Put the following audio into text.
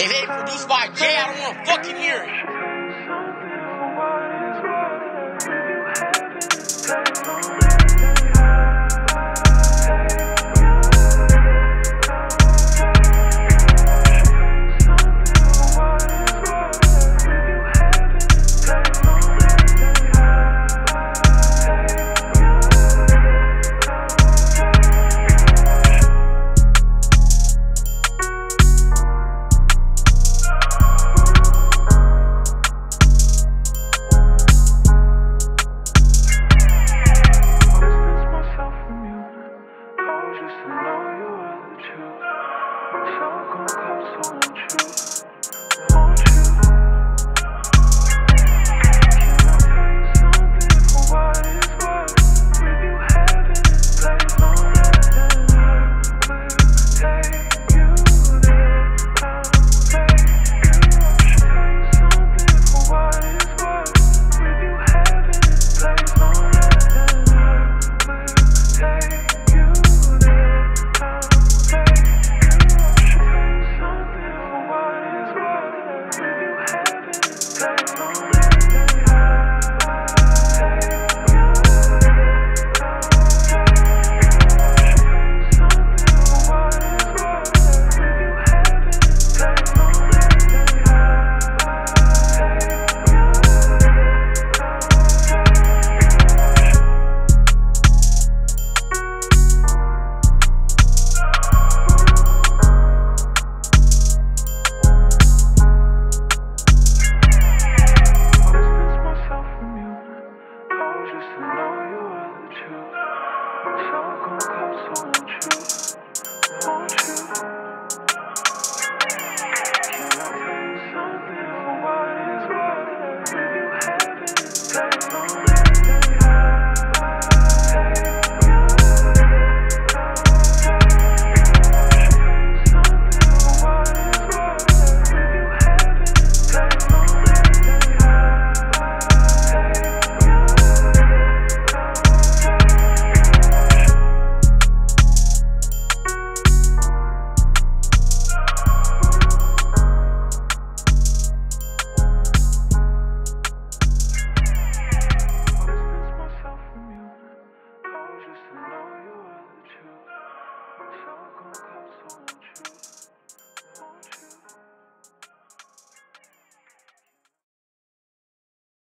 If it ain't produced by Jay, I don't want to fucking hear it.